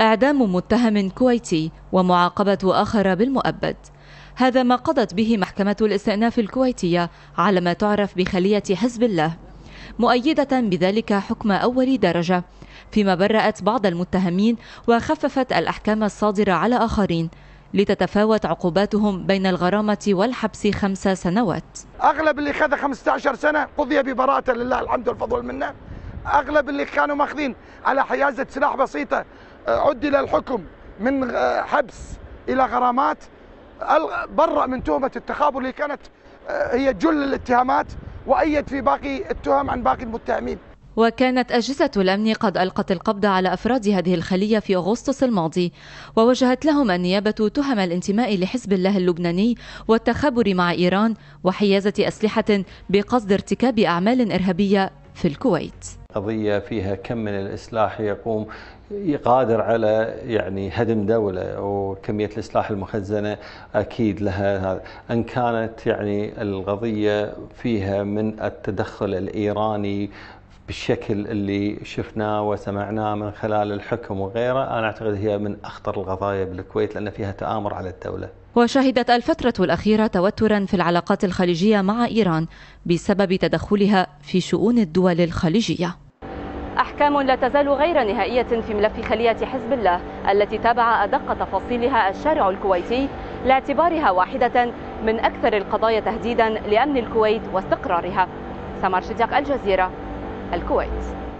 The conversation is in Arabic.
إعدام متهم كويتي ومعاقبة آخر بالمؤبد. هذا ما قضت به محكمة الاستئناف الكويتية على ما تعرف بخلية حزب الله. مؤيدة بذلك حكم أول درجة فيما برأت بعض المتهمين وخففت الأحكام الصادرة على آخرين لتتفاوت عقوباتهم بين الغرامة والحبس خمس سنوات. أغلب اللي خذ 15 سنة قضي ببراءة لله الحمد والفضل والمنة. أغلب اللي كانوا ماخذين على حيازة سلاح بسيطة عدل الحكم من حبس إلى غرامات. برأ من تهمة التخابر اللي كانت هي جل الاتهامات وأيد في باقي التهم عن باقي المتهمين. وكانت أجهزة الأمن قد ألقت القبض على أفراد هذه الخلية في أغسطس الماضي ووجهت لهم النيابة تهم الانتماء لحزب الله اللبناني والتخابر مع إيران وحيازة أسلحة بقصد ارتكاب أعمال إرهابية في الكويت. قضية فيها كم من الإسلاح يقوم قادر على يعني هدم دولة وكمية الإسلاح المخزنة أكيد لها. أن كانت يعني القضية فيها من التدخل الإيراني بالشكل اللي شفناه وسمعناه من خلال الحكم وغيره أنا أعتقد هي من أخطر القضايا بالكويت لأن فيها تآمر على الدولة. وشهدت الفترة الأخيرة توترا في العلاقات الخليجية مع إيران بسبب تدخلها في شؤون الدول الخليجية. أحكام لا تزال غير نهائية في ملف خلية حزب الله التي تابع أدق تفاصيلها الشارع الكويتي لاعتبارها واحدة من أكثر القضايا تهديدا لأمن الكويت واستقرارها. سمر شديق الجزيرة. الكويت.